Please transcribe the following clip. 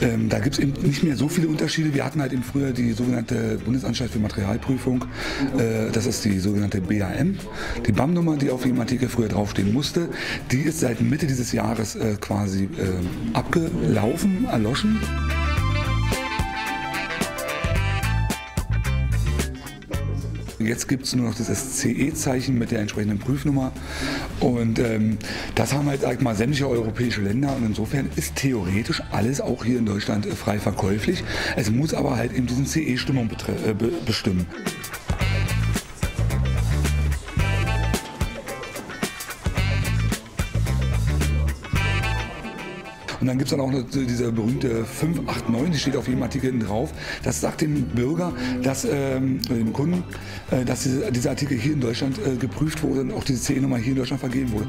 Ähm, da gibt es nicht mehr so viele Unterschiede. Wir hatten halt eben früher die sogenannte Bundesanstalt für Materialprüfung. Äh, das ist die sogenannte BAM. Die BAM-Nummer, die auf jedem Artikel früher draufstehen musste, die ist seit Mitte dieses Jahres äh, quasi äh, abgelaufen, erloschen. Jetzt gibt es nur noch das CE-Zeichen mit der entsprechenden Prüfnummer. Und ähm, das haben halt sag mal sämtliche europäische Länder. Und insofern ist theoretisch alles auch hier in Deutschland äh, frei verkäuflich. Es muss aber halt eben diesen CE-Stimmung äh, be bestimmen. Und dann gibt es dann auch noch diese berühmte 589, die steht auf jedem Artikel drauf. Das sagt dem Bürger, dass, ähm, dem Kunden, äh, dass diese, dieser Artikel hier in Deutschland äh, geprüft wurde und auch diese CE-Nummer hier in Deutschland vergeben wurde.